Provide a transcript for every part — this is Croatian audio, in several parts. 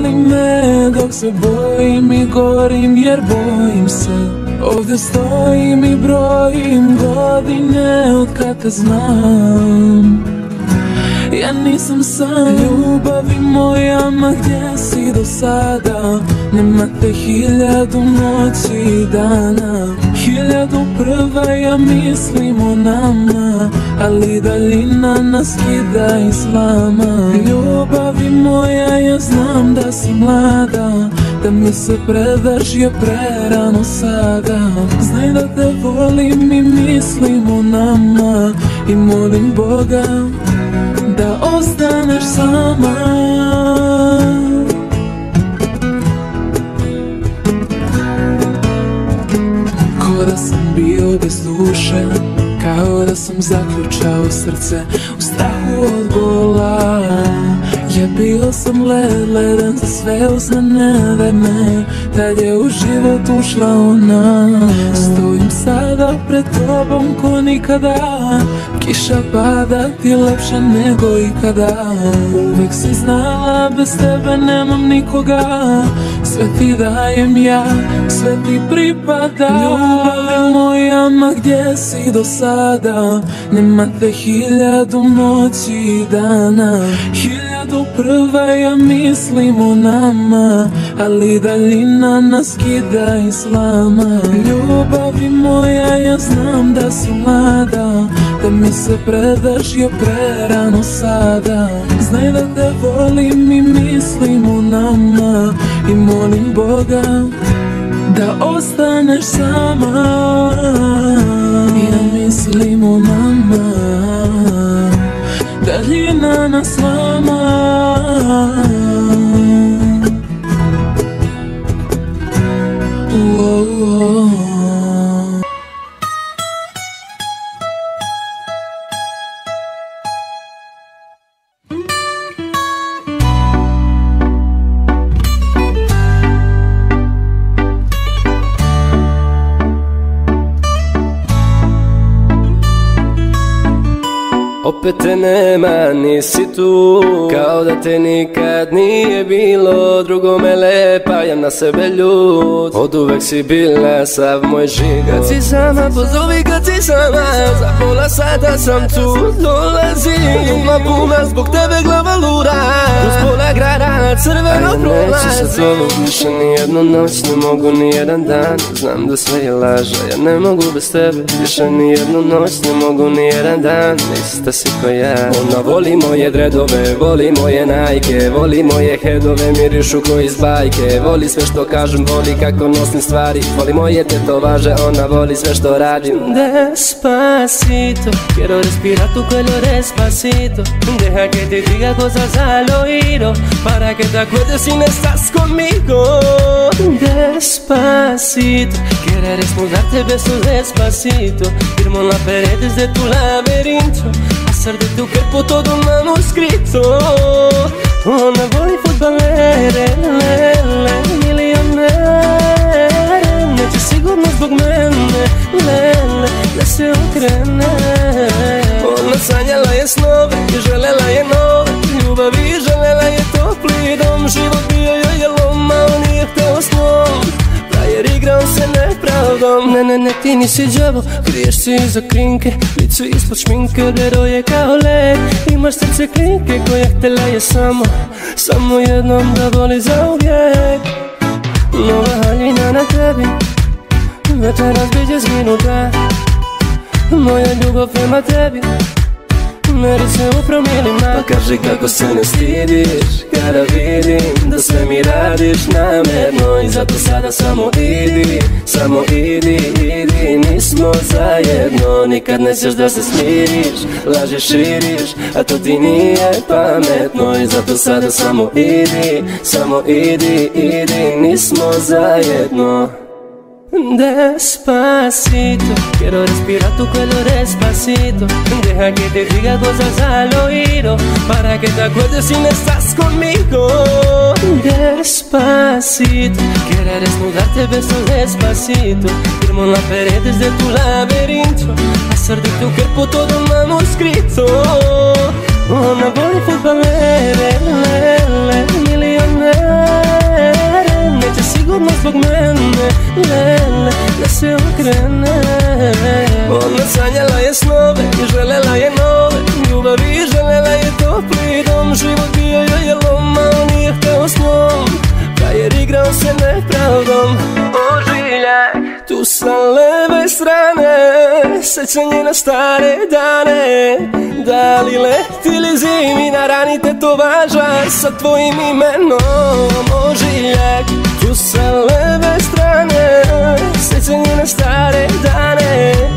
voli me dok se bojim i gorim jer bojim se. Ovdje stojim i brojim godine od kad te znam. Ja nisam sam Ljubavi moja, ma gdje si do sada Nema te hiljadu noći i dana. Hiljadu prva ja mislim o nama Ali daljina nas kida i slama Ljubavi moja, ja znam da si mlada Da mi se predaš je prerano sada. Znaj da te volim i mislim o nama I molim Boga da ostaneš sama da sam bio bez duše Kao da sam zaključao srce U strahu od bola Ja bio sam led, ledan za sve usne neverne Tad je u život ušla ona. Stojim sada pred tobom ko nikada Kiša pada ti lepše nego ikada. Uvek si znala bez tebe nemam nikoga. Sve ti dajem ja, sve ti pripada. Ljubavi moja, ma gdje si do sada? Nema te hiljadu noći i dana. Hiljadu prva ja mislim o nama Ali daljina nas kida i slama. Ljubavi moja, ja znam da si mlada Da mi se predaš je prerano sada. Znaj da te volim i mislim o nama I molim Boga da ostaneš sama. Ja mislim o nama Daljina Opet te nema, nisi tu. Kao da te nikad nije bilo. Drugo me lepa, ja na sebe ljud Od uvek si bila sav moj život. Kad si sama, pozovi kad si sama. Za pola sata sam tu, dolazim Ima puna, zbog tebe glava lura. Uz pola grada, crveno prolazi A ja neću sa tobom više ni jednu noć Ne mogu ni jedan dan, znam da sve je laža Ja ne mogu bez tebe, više ni jednu noć Ne mogu ni jedan dan, ista si ko ja? Ona voli moje dredove, voli moje najke Voli moje hedove, mirišu ko iz bajke. Voli sve što kažem, voli kako nosim stvari. Voli moje tetovaže, ona voli sve što radim. Despacito, quiero respirar tu cuello despacito. Deja que te diga cosas al oído Para que te acuerdes si no estás conmigo. Despacito, quiero desnudarte besos despacito. Firmo las paredes de tu laberinto Tu cuerpo todo manuscrito Una voy futbolere, lele, milionere. Neće sigurno zbog mene, lele, da se okrene. Ona sanjala je snove i želela je nove. Ljubavi želela je topli dom. Život bio joj je loma, nije hteo snom Frajer igrao se nepravdom Ne, ne, ne, ti nisi džavo Kriješ se iza krinke Licu ispod šminke. Dero je kao led. Imaš srce klinke Koja htjela je samo Samo jednom da voli za uvijek. Nova haljina na tebi. Večeras biće zginuta Moja ljubav prema tebi Meri se u promilima Pa kaži kako se ne stidiš Kada vidim da sve mi radiš namjerno. I zato sada samo idi Samo idi, idi. Nismo zajedno Nikad nećeš da se smiriš Lažeš, širiš A to ti nije pametno. I zato sada samo idi Samo idi, idi. Nismo zajedno Despacito, quiero respirar tu cuello despacito. Deja que te diga cosas al oído Para que te acuerdes si no estás conmigo. Despacito, quiero desnudarte besos despacito. Firmo las paredes de tu laberinto Hacer de tu cuerpo todo un manuscrito. Una millonaria lele, da se okrene. Ona sanjala je snove i želela je nove. I želela je topli dom. Život bio joj je loma, on nije hteo njom. Frajer igrao se nepravdom. Tu sa leve strane. Sećanje na stare dane. Da li letili zimi na rani tetovaža Sa tvojim imenom. Ožiljak sa leve strane Sećanje na stare dane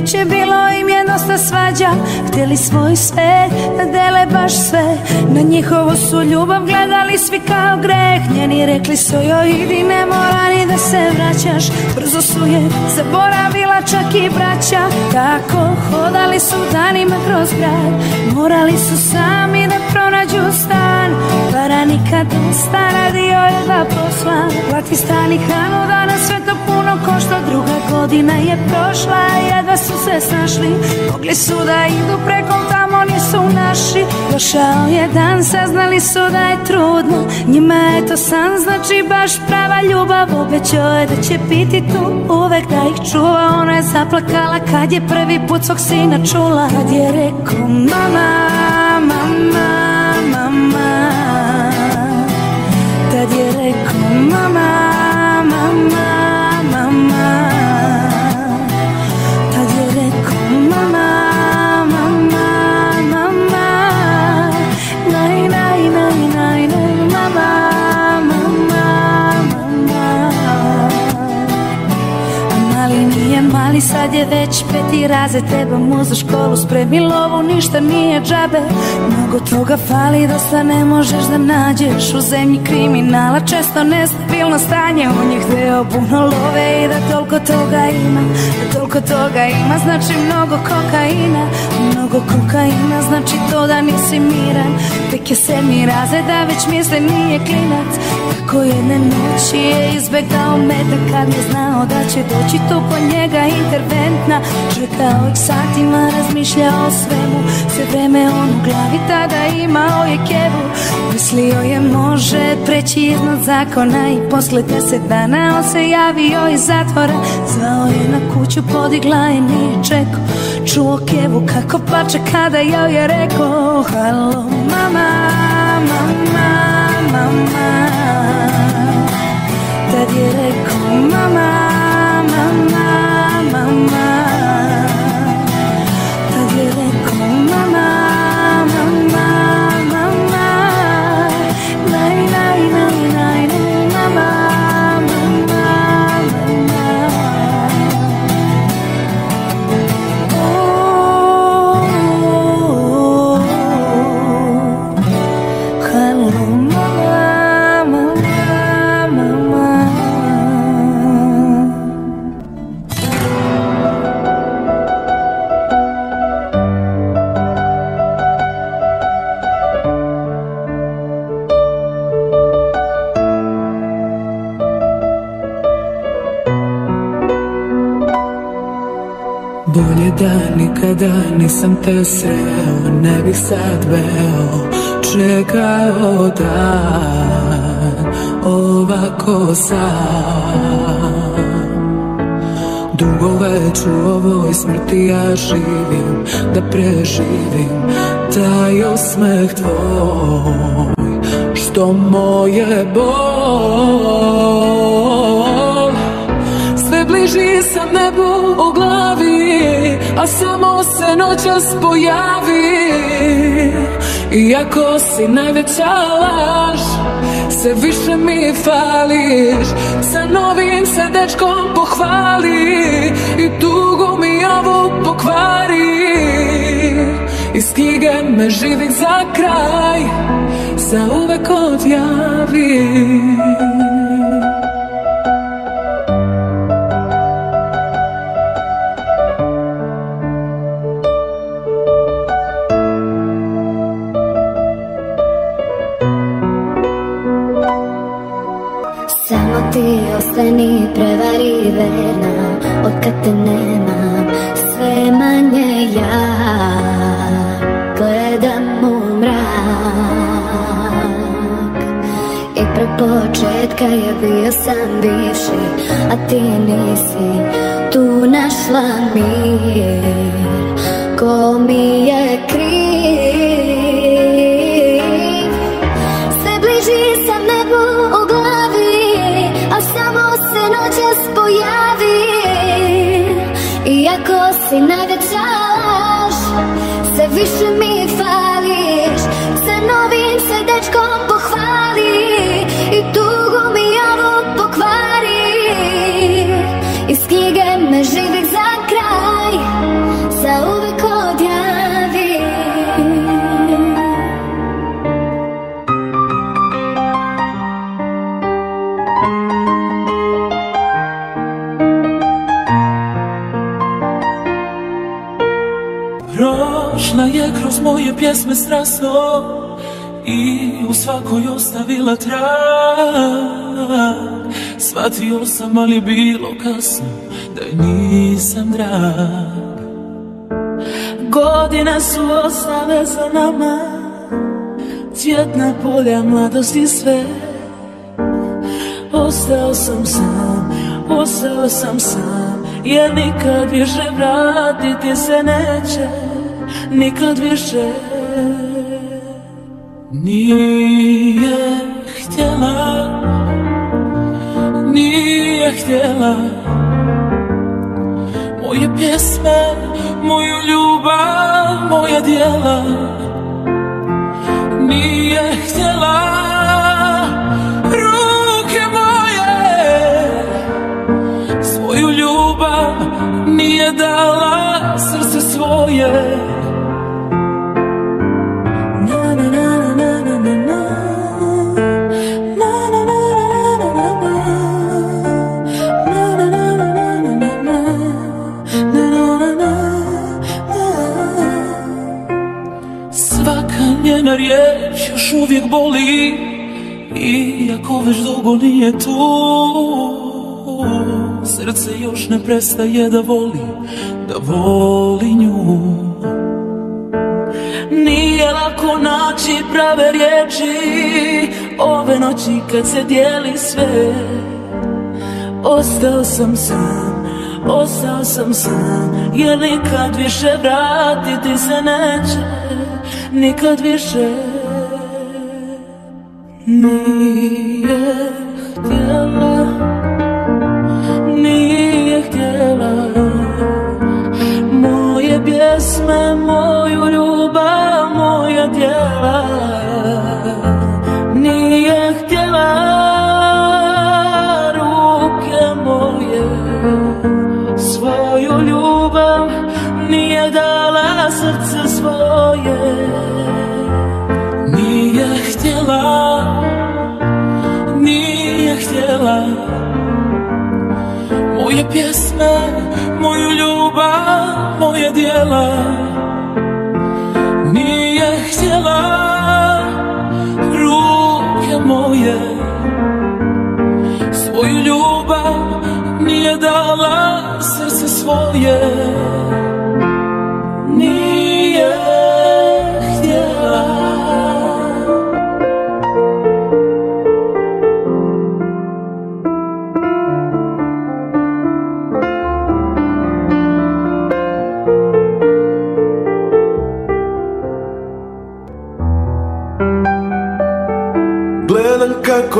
Kuće, bilo im je dosta svađa Htjeli svoj svet, da dele baš sve. Na njihovu su ljubav gledali svi kao greh. Njeni rekli su joj idi ne mora ni da se vraćaš. Brzo su je zaboravila čak i braća. Tako hodali su danima kroz grad. Morali su sami da pronađu stan Para nikad dosta radio je dva posla Plati stan i hranu da na sve to puno košta. Druga godina je prošla, jedva su se snašli. Mogli su da idu preko tamo, nisu naši. Došao je dan, saznali su da je trudno. Njima je to san, znači baš prava ljubav. Obećao je da će biti tu uvek da ih čuva. Ona je zaplakala kad je prvi put svog sina čula. Kad je rekao mama, Tad je rekao mama mali, sad je već peti raze Treba mu za školu spremi lovu, ništa nije džabe. Mnogo toga fali, dosta ne možeš da nađeš. U zemlji kriminala, često nestabilno stanje. On je hteo puno love i da toliko toga ima Da toliko toga ima, znači mnogo kokaina. Mnogo kokaina, znači to da nisi miran. Tek je sedmi razred, da već misli nije klinac. Tako jedne noći je izbegao metak Kad je znao da će doći tu po njega interventna. Čekao ih satima, razmišljao o svemu. Sve vreme on u glavi tada imao je kevu. Mislio je može preći iznad zakona I posle deset dana on se javio iz zatvora. Zvao je na kuću, podigla je, nije čekao Čuo kevu kako plače kada joj je rekao Halo mama, mama, mama. Tad je rekao mama, mama, mama Bolje da nikada nisam te sreo Ne bih sad veo Čekao dan Ovako sam. Dugo već u ovoj smrti ja živim Da preživim Taj osmeh tvoj Što moje bol. Sve bliži sam nebu u glavi A samo se noćas pojavi. Iako si najveća laž Sve više mi fališ. Sa novim se dečkom pohvali I tugu mi ovu pokvari. Iz knjige me živih za kraj Za uvek odjavi Od te nema sve manje ja Gledam u mrak. I pre početka je bio sam bivši A ti nisi tu našla mir. Ko mi je kriv Iako si najveća laž Sve više mi fališ. Sa novim se dečkom Prošla je kroz moje pjesme strasno I u svakoj ostavila trag. Shvatio sam, ali bilo kasno Da joj nisam drag. Godine su ostale za nama Cvjetna polja, mladosti sve. Ostao sam sam, ostao sam sam Jer nikad više vratiti se neće Nikad više. Nije htjela Nije htjela. Moje pjesme, moju ljubav, moja djela. Nije htjela Ruke moje. Svoju ljubav nije dala Srce svoje uvijek boli Iako već dugo nije tu. Srce još ne prestaje da voli Da voli nju. Nije lako naći prave riječi Ove noći kad se dijeli sve. Ostao sam sam, ostao sam sam Jer nikad više vratiti se neće Nikad više Nije htjela Nije pjesme, moju ljubav, moje djela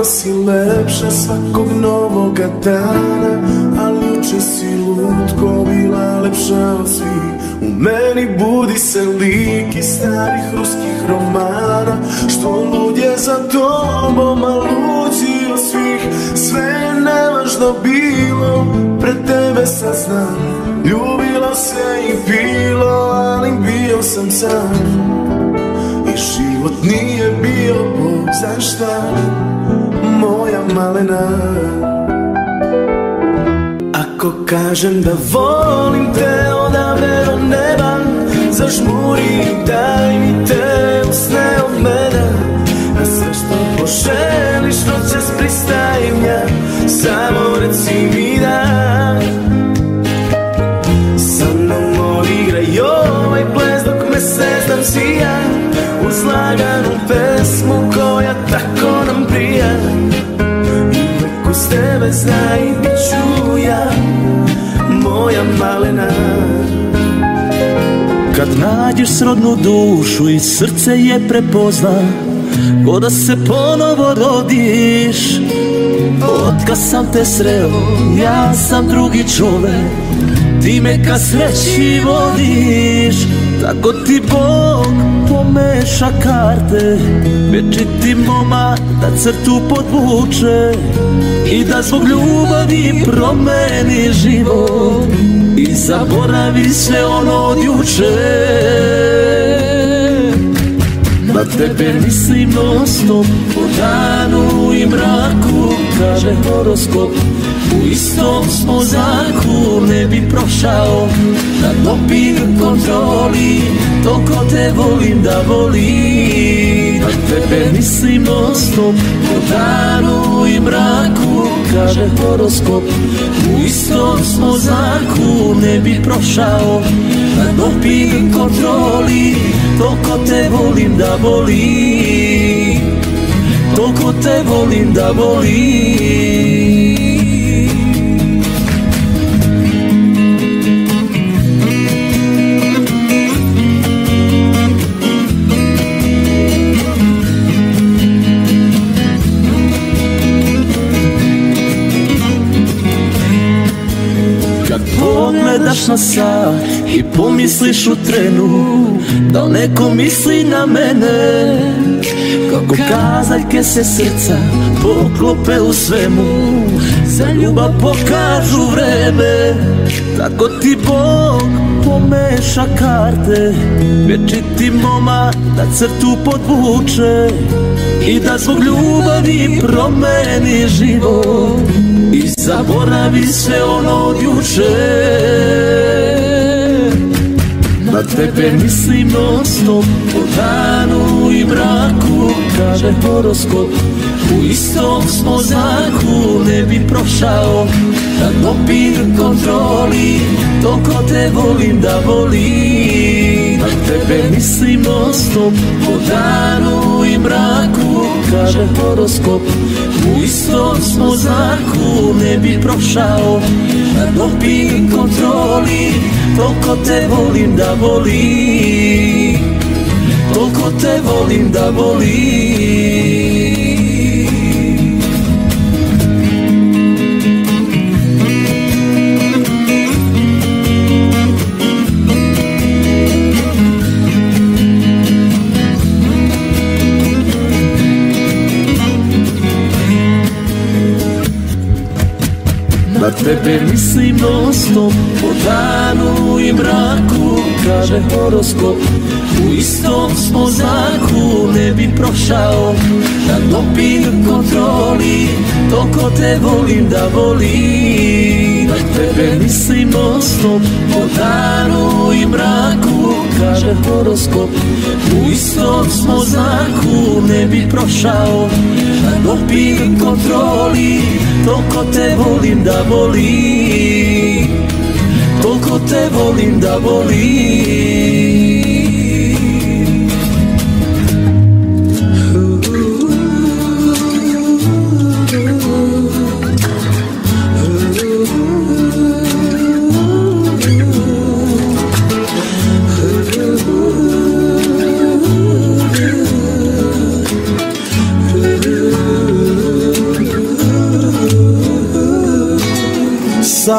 kako si lepša svakog novoga dana Ali juče si lutko bila lepša od svih. U meni budi se lik iz starih ruskih romana Što lud za tobom, a luđi od svih. Sve je nevažno bilo, pred tebe saznam. Ljubilo se i bilo, ali bio sam sam. I život nije bio Bog za šta moja malena. Ako kažem da volim te odavde do neba Zažmuri i daj mi te usne od mene. A sve što poželiš noće spristajem ja Samo reci mi da. Sa mnom odigraj ovaj ples dok me sezdam sija Uz laganu pesmu znaj bit ću ja Moja malena. Kad nađeš srodnu dušu i srce je prepozna Ko da se ponovo rodiš. Otkad sam te sreo, ja sam drugi čovek Ti me ka sreći vodiš Tako ti Bog pomeša karte Večiti moma da crtu podvuče I da zbog ljubavi promeni život I zaboravi sve ono od juče na tebe mislim non stop Po danu i mraku Kaže horoskop. U istom smo zaku Ne bi prošao Na kontroli Toko te volim da volim Na tebe mislim non stop Po danu i mraku Kaže horoskop. U istom smo zaku Ne bi prošao Na kontroli Toko te volim da volim Toko te volim da volim pogledaš na sat i pomisliš u trenu Da neko misli na mene? Kako kazaljke se srca poklope u svemu Za ljubav pokažu vreme. Tako ti Bog pomeša karte Večiti moma da crtu podvuče I da zbog ljubavi promeni život I zaboravi sve ono od juče. Na tebe mislim non stop Po danu i mraku Kaže horoskop. U istom smo znaku Ne bi prošao. Na doping kontroli Toko te volim da volim Na tebe mislim non stop Po danu i mraku Kaže horoskop. U istom smo znaku Ne bi prošao. Na doping kontroli Toliko te volim da volim Toliko te volim da volim Na tebe mislim non stop Po danu i mraku Kaže horoskop. U istom smo znaku Ne bi prošao Na doping kontroli Toko te volim da volim. Na tebe mislim non stop Po danu i mraku Kaže horoskop. U istom smo znaku Ne bi prošao. Doping kontroli Toko te volim da volim Toliko te volim da volim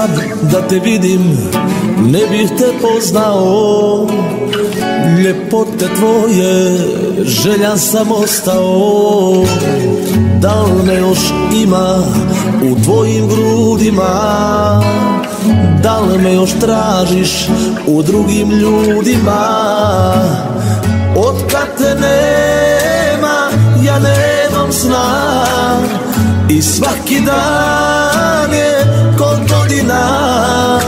Sad da te vidim ne bih te poznao. Ljepote tvoje željan sam ostao. Da li me još ima u tvojim grudima? Da li me još tražiš u drugim ljudima? Otkad te nema ja nemam sna. I svaki dan je godina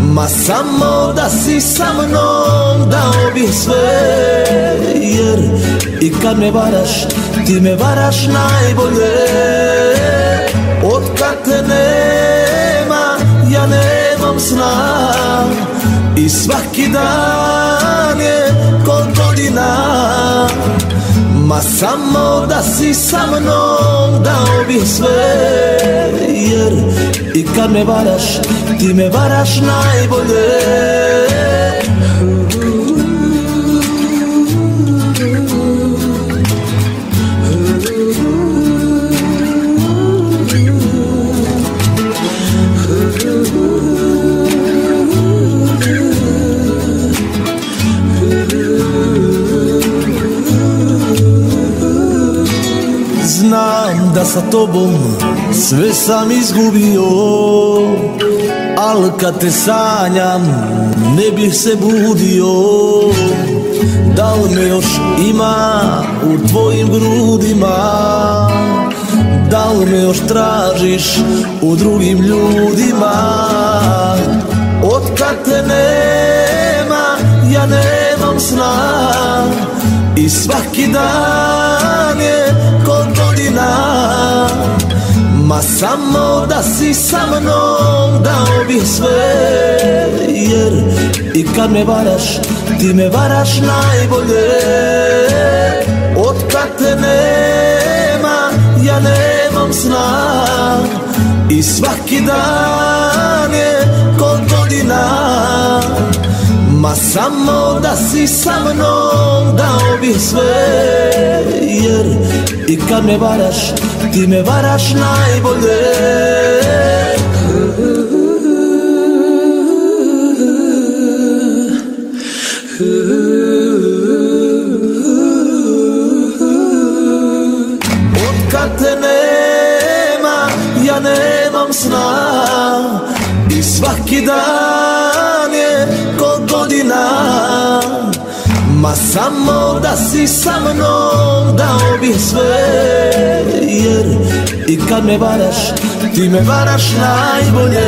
Ma samo da si sa mnom dao bih sve Jer i kad me varaš ti me varaš najbolje. Otkad te nema ja nemam sna. I svaki dan je kod godina Ma samo da si sa mnom dao bih sve Jer i kad me varaš, ti me varaš najbolje da sa tobom sve sam izgubio. Al kad te sanjam ne bih se budio. Da li me još ima u tvojim grudima? Da li me još tražiš u drugim ljudima? Od kad te nema ja nemam sna. I svaki dan je godina Ma samo da si sa mnom dao bih sve Jer i kad me varaš, ti me varaš najbolje. Od kad te nema, ja nemam sna I svaki dan je Ma samo da si sa mnom dao bih sve Jer i kad me varaš, ti me varaš najbolje Ma samo da si sa mnom dao bih sve Jer i kad me varaš, ti me varaš najbolje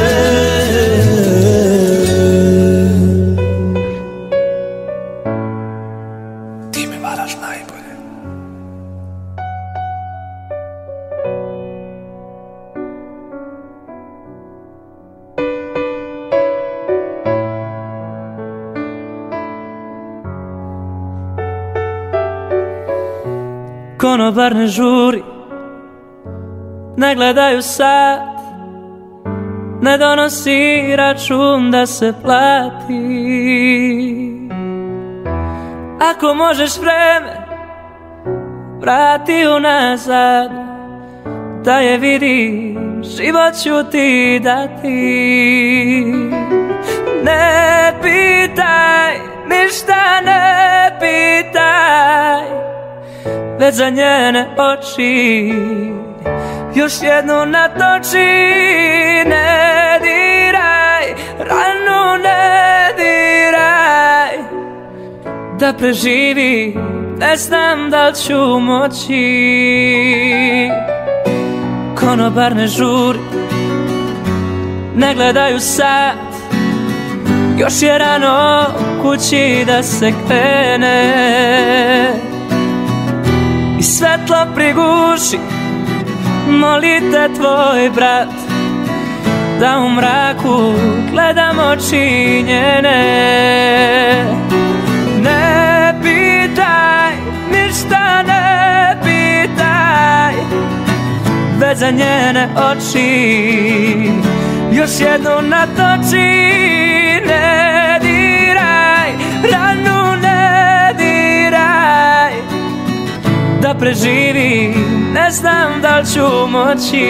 Konobar ne žuri. Ne gledaju sat Ne donosi račun da se plati. Ako možeš vreme Vrati unazad Da je vidim Život ću ti dati već za njene oči Još jednu natoči Ne diraj, ranu ne diraj. Da preživi, ne znam da li ću moći. Konobar ne žuri Ne gledaju sat Još je rano kući da se krene svetlo priguši Molite tvoj brat Da u mraku gledam oči njene. Ne pitaj, ništa ne pitaj Već za njene oči Još jednu natoči da preživim. Ne znam da li ću moći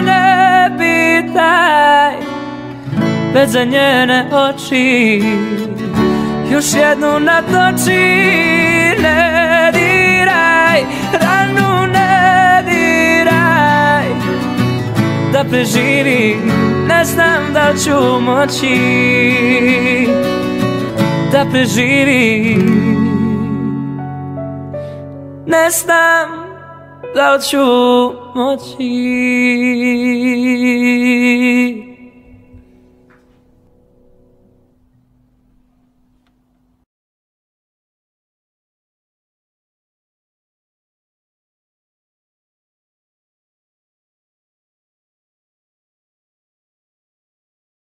ne pitaj Već za njene oči Još jednu natoči Ne diraj, ranu ne diraj. Da preživim, ne znam da ću moći. Da preživim Ne znam 到了周末，去。